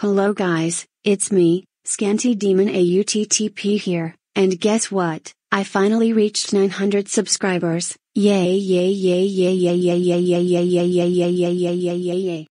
Hello guys, it's me, Scanty Daemon AUTTP here, and guess what? I finally reached 900 subscribers. Yay yay yay yay yay yay yay yay yay yay yay yay yay yay yay yay.